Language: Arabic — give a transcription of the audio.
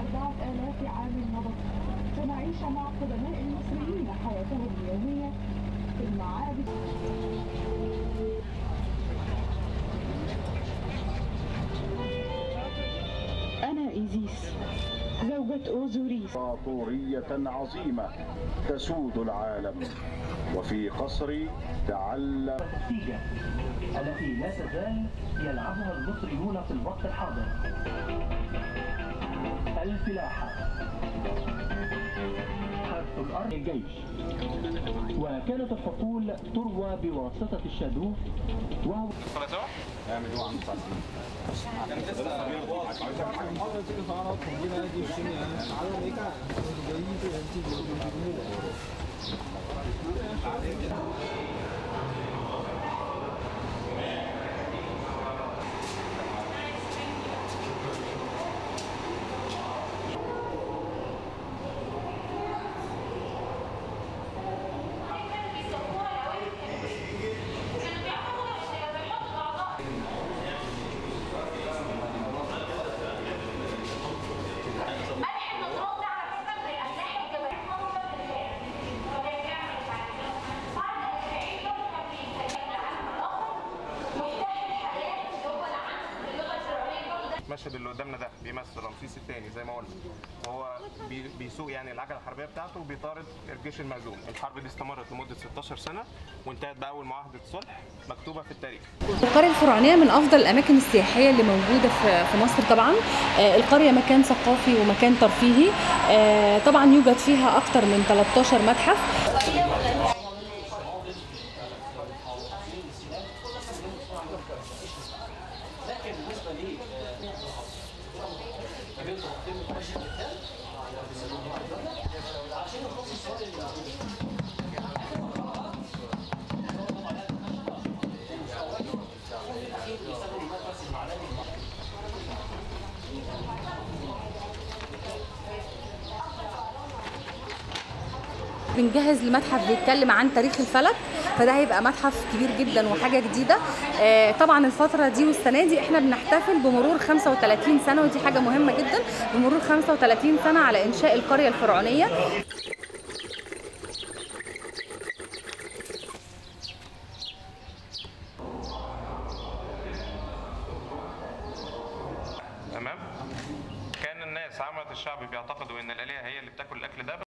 أربعة آلاف عام مضت سنعيش مع قدماء المصريين حياتهم اليومية في المعابد. أنا إيزيس زوجة أوزوريس. إمبراطورية عظيمة تسود العالم وفي قصري تعلم. التي لا تزال يلعبها المصريون في الوقت الحاضر. الفلاحة حرث الأرض الجيش. وكانت الحقول تروى بواسطة الشادوف وهو المشهد اللي قدامنا ده بيمثل رمسيس الثاني زي ما قلنا. بي- بيسوق يعني العجلة الحربية بتاعته وبيطارد الجيش المهزوم الحرب دي استمرت لمدة 16 سنة وانتهت باول معاهدة صلح مكتوبة في التاريخ. القرية الفرعونية من أفضل الأماكن السياحية اللي موجودة في مصر طبعا. آه، القرية مكان ثقافي ومكان ترفيهي. آه، طبعا يوجد فيها أكتر من 13 متحف. 哎，嗯，好，没有，没有关系。بنجهز لمتحف بيتكلم عن تاريخ الفلك فده هيبقى متحف كبير جدا وحاجة جديدة. آه، طبعا الفترة دي والسنة دي إحنا بنحتفل بمرور 35 سنة ودي حاجة مهمة جدا بمرور 35 سنة على إنشاء القرية الفرعونية. تمام. كان الناس عامة الشعب بيعتقدوا إن